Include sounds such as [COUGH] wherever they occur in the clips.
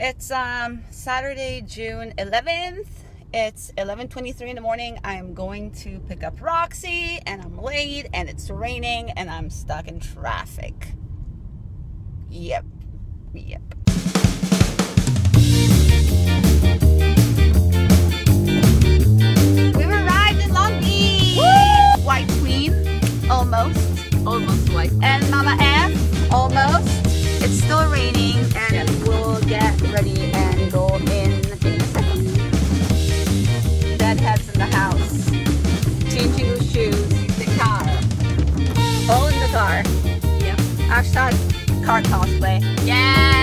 It's um Saturday, June 11th. It's 11:23 in the morning. I'm going to pick up Roxy and I'm late and it's raining and I'm stuck in traffic. Yep. Yep. We've arrived in Long Beach. White Queen, almost. Almost white. And Mama F, almost. It's still raining and we'll get ready and go in in a second. Dad in the house. Changing his shoes. The car. All in the car. Yep. Hashtag car cosplay. Yes.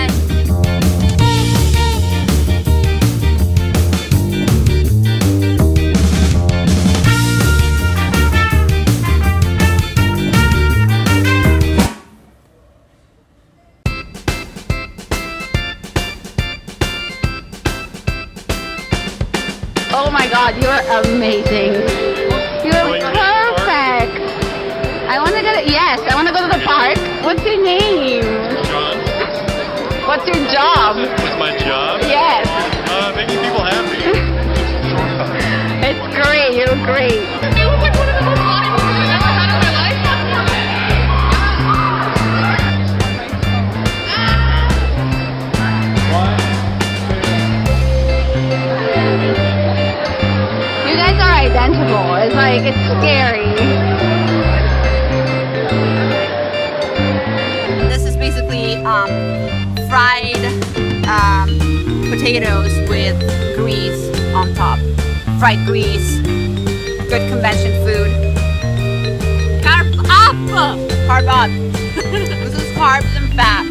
Oh my god, you're amazing. You're Going to the perfect. I want to go to, yes, I want to go to the park. What's your name? John, What's your job? what's my job? Yes. Uh, making people happy. [LAUGHS] It's great. You look great. Guys identical. It's like it's scary. This is basically um, fried um, potatoes with grease on top. Fried grease. Good convention food. Carb up. Carb up. [LAUGHS] this is carbs and fat.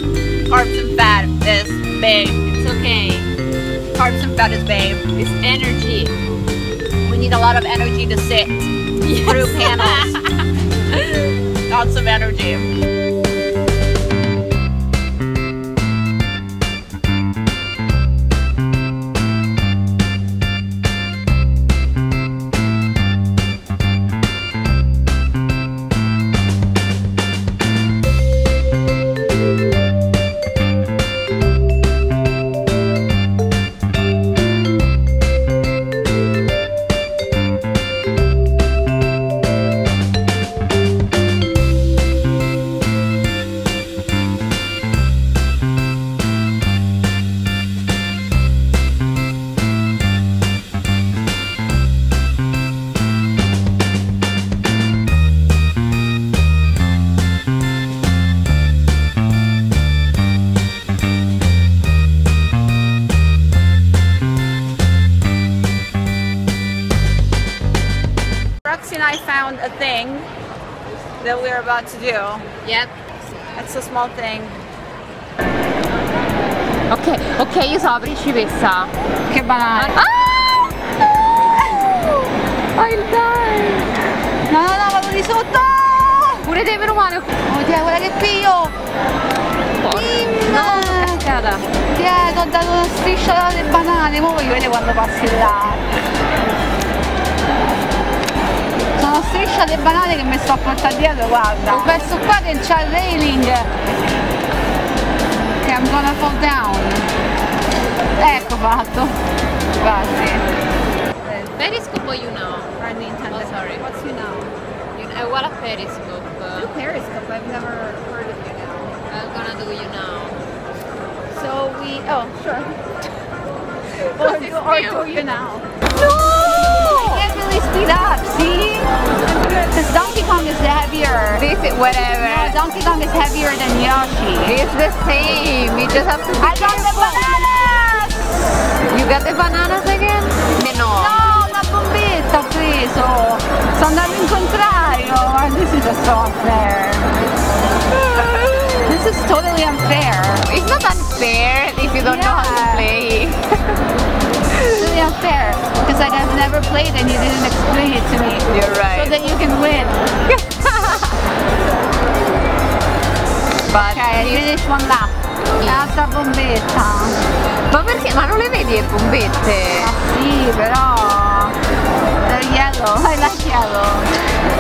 Carbs and fat is big. It's okay. Carbs and fat is babe. It's energy. Need a lot of energy to sit through [LAUGHS] panels. Lots of energy. Thing that we're about to do. Yep. It's a small thing. Ok, ok, io so la principessa. Che banale. Ah! Oh, il dai! No, no, no, vado di sotto! Pure te, meno male. Oddio, guarda che piglio! No, cascata. Ti ho dato una striscia di banane, mo voglio vedere quando passi là. Sono striscia di banane che mi sto a portare dietro, guarda. Questo qua che c'ha il railing. Che I'm gonna fall down. Ecco fatto. Quasi. Periscope you know. Or Nintendo. Oh, sorry. What's you know? You know, what a periscope. Periscope, I've never heard of you now. I'm gonna do you now. So we, oh, sure. [LAUGHS] or, do, or do you now? No! You can't really speed up, see? Whatever. No, Donkey Kong is heavier than Yoshi. It's the same. You just have to be I got the bananas! You got the bananas again? No. No, una bombetta ho oh, preso. Sto andando in contrario. Oh, this is just so unfair. [LAUGHS] This is totally unfair. It's not unfair if you don't know how to play. It's really unfair. Because like, I've never played and you didn't explain it to me. You're right. So that you can win. [LAUGHS] Ok, finish one lap. Altra bombetta. Ma perché? Ma non le vedi le bombette? Ah sì, però... They're yellow. [LAUGHS] I like yellow.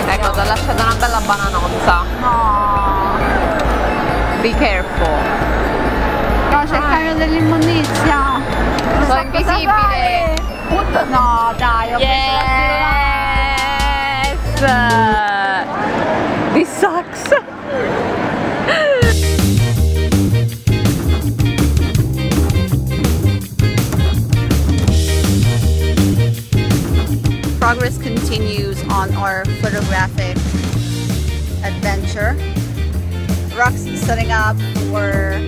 Ecco, ti ho lasciato una bella bananozza. No. Be careful. Devo cercare dell'immondizia. Visibile. No, dai, ho Yes! Sucks. Progress continues on our photographic adventure. Rox is setting up for